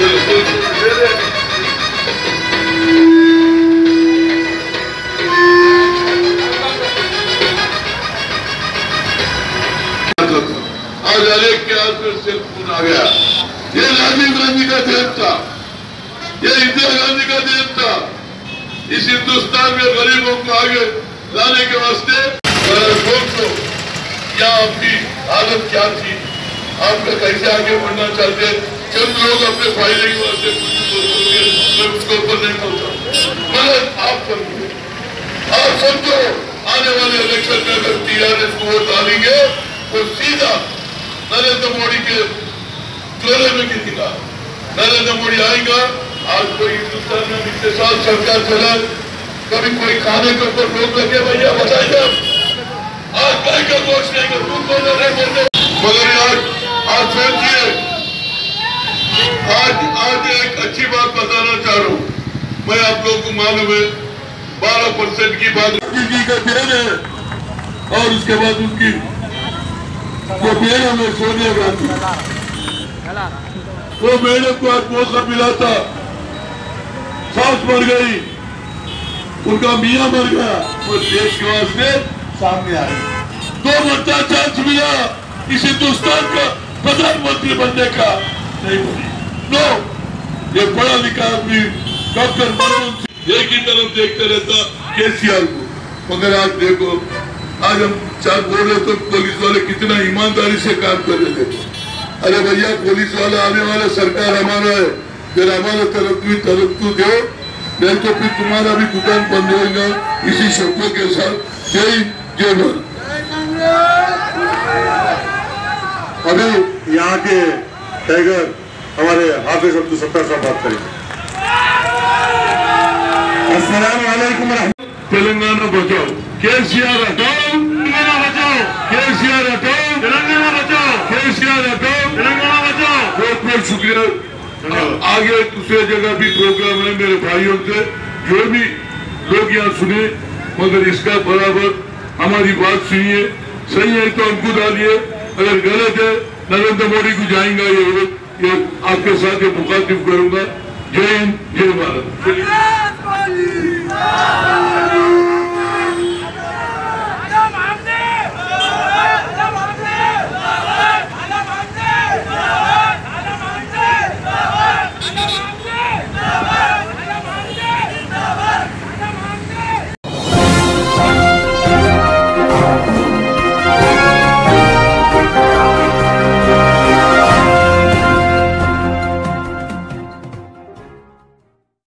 आज गांधी का देश था। ये इंदिरा गांधी का देश था। इस हिंदुस्तान में गरीबों को आगे लाने के वास्ते क्या आपकी हालत क्या थी? आपका कैसे आगे बढ़ना चाहते? चंद लोग अपने फ़ायदे की वास्ते मैं उसके ऊपर नहीं बोलता। मगर आप समझो। आप समझो, आने वाले इलेक्शन में अगर टीआरएस को वोट डालेंगे तो सीधा नरेंद्र मोदी के चोरे में गिरेगा नरेंद्र मोदी आएगा, आज कोई हिंदुस्तान में पिछले साल सरकार चला, कभी कोई खाने के ऊपर रोक लगे, भैया बताइए आज कहीं का दोष नहीं कर तुम बोलो, नहीं बोलते मगर आज आज सोचिए आज आज एक अच्छी बात बताना चाह। रहा हूँ मैं आप लोगों को मालूम है, बारह परसेंट की बात जी का देन है और उसके बाद उनकी जो बेन हमें सोनिया गांधी, वो मैडम को आज मौका मिला था। सास मर गई, उनका मियाँ मर गया वो देश के वास्ते सामने आए। दो मरता चांस मिला, इस हिंदुस्तान का प्रधानमंत्री बनने का। नहीं बनी नो। ये पढ़ा लिखा आदमी डॉक्टर मनमोहन सिंह एक ही तरफ़ देखते रहता, केसीआर को। मगर आज देखो, आज हम चार बोल रहे तो पुलिस वाले कितना ईमानदारी से काम कर रहे थे। अरे भैया, पुलिस वाला आने वाला सरकार हमारा है। फिर हमारे तरफ़ भी तरफ़ तो दो, नहीं तो फिर तुम्हारा भी दुकान बंद होगा इसी शब्दों के साथ जय जय भारत। अभी यहाँ के टाइगर हमारे हाफिज अब्दुल सत्तार साहब बात करेंगे। अस्सलाम वालेकुम रहमत तेलंगाना बचाओ। केसीआर हटाओ। तेलंगाना बचाओ। केसीआर हटाओ। तेलंगाना बचाओ। केसीआर हटाओ। तेलंगाना बचाओ। बहुत बहुत शुक्रिया। आगे दूसरे जगह भी प्रोग्राम है मेरे भाइयों से। जो भी लोग यहाँ सुने मगर इसका बराबर हमारी बात सुनिए। सही है तो हमको डालिए। अगर गलत है नरेंद्र मोदी को जाएँगा ये वोट ये आपके साथ ये मुखातिब करूँगा जय